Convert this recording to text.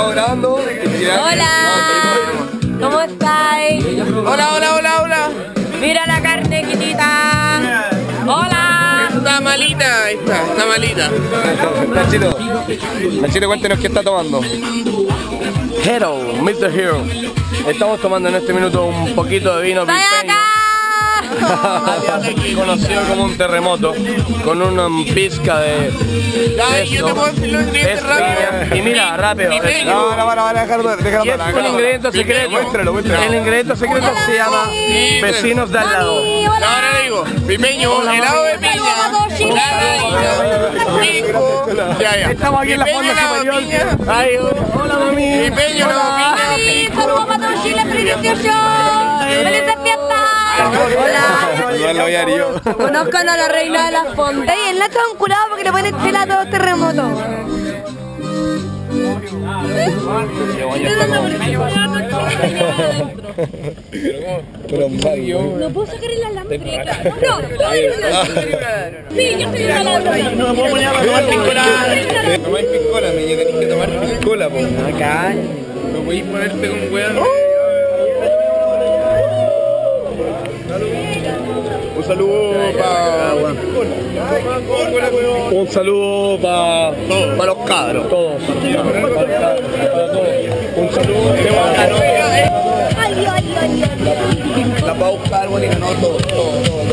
Hola, ¿cómo estáis? Hola, hola, hola, hola. Mira la carne, quitita. Hola. Está malita, ahí está, está malita. Nachito, Nachito, cuéntenos qué está tomando. Hero, Mr. Hero. Estamos tomando en este minuto un poquito de vino ¡Vaya acá! conocido como un terremoto, con una pizca de. Ay, yo te puedo decir los ingredientes es rápido. piña. Y mira, rápido. No, déjalo Y es un ingrediente secreto. Muéstralo, muéstralo. El ingrediente secreto se llama vecinos de al lado. Mami, No, hola. ahora le digo, pipeño, helado de piña. Helado de pico. Ya, ya. Estamos aquí en la fonda superior. Ay, hola mami. Pipeño, helado de piña. Mami, saludos para todo Chile, feliz 18. ¡Felices fiestas! Hola. Conozcan a la reina de las fondas. El Nacho es un curado porque le ponen tela a todos los terremotos. No puedo sacar el alambre. No, Sí, yo estoy en el alambre. No me puedo poner a tomar piscola. Tomar piscola, me tenés que tomar piscola, po. Acá. No podéis ponerte con weón. Un saludo para. Un saludo para pa los cabros. Todos. Un saludo. La va a buscar, bueno, no, todo, todo, todo.